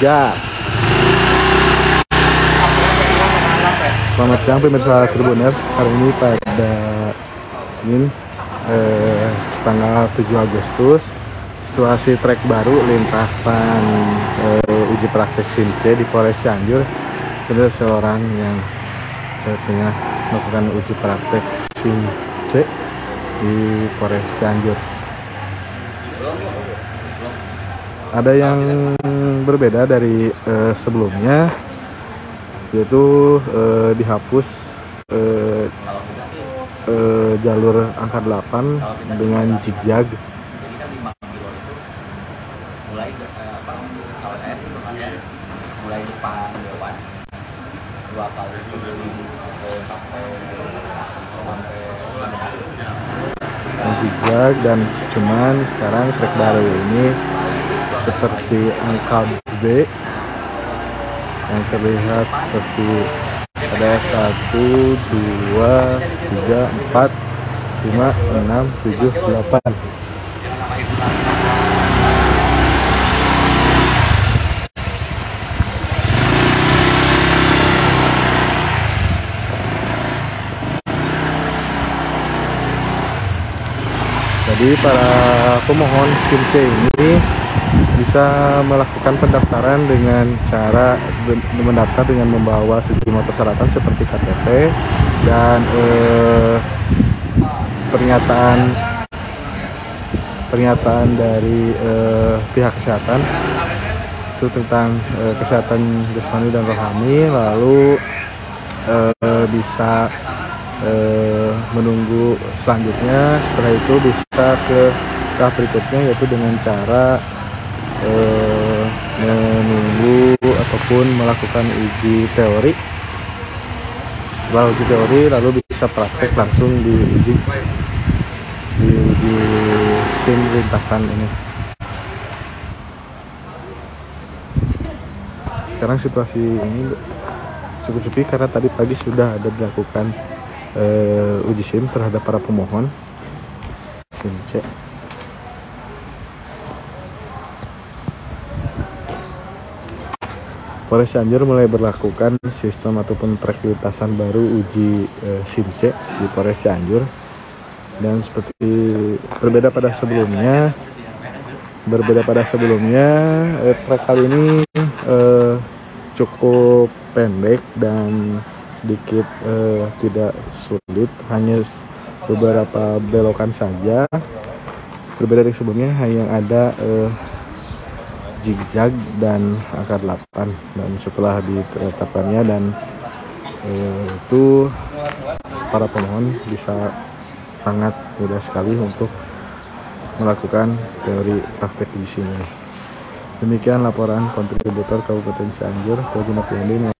gas. Selamat siang pemirsa Tribuners. Hari ini pada Senin eh, tanggal 7 Agustus situasi trek baru lintasan eh, uji praktek SIM C di Polres Cianjur ada seorang yang tengah melakukan uji praktek SIM C di Polres Cianjur ada yang berbeda dari eh, sebelumnya yaitu eh, dihapus eh, eh, jalur angka 8 dengan zigzag. Mulai apa kalau saya sih pokoknya mulai depan depan. Dua kali sampai sampai dan zigzag dan cuman sekarang trek baru ini seperti angka B. Yang terlihat seperti ada 1 2 3 4 5 6 7 8 Jadi para pemohon SIM C ini bisa melakukan pendaftaran dengan cara mendaftar dengan membawa sejumlah persyaratan seperti KTP dan eh, pernyataan pernyataan dari eh, pihak kesehatan. Itu tentang eh, kesehatan jasmani dan rohani. Lalu eh, bisa eh, menunggu selanjutnya. Setelah itu bisa ke tahap berikutnya yaitu dengan cara eh, menunggu ataupun melakukan uji teori. Setelah uji teori lalu bisa praktek langsung di uji di uji sim lintasan ini. Sekarang situasi ini cukup sepi karena tadi pagi sudah ada dilakukan eh, uji SIM terhadap para pemohon. SIM C. Polres Cianjur mulai berlakukan sistem ataupun lintasan baru uji SIM C di Polres Cianjur. Dan seperti berbeda pada sebelumnya berbeda pada sebelumnya eh, trek kali ini eh, cukup pendek dan sedikit eh, tidak sulit. Hanya beberapa belokan saja. Berbeda dari sebelumnya hanya ada eh, zigzag dan angka 8 dan setelah ditetapkannya dan eh, itu para pemohon bisa sangat mudah sekali untuk melakukan teori praktek di sini. Demikian laporan kontributor Kabupaten Cianjur, Kojima Pindi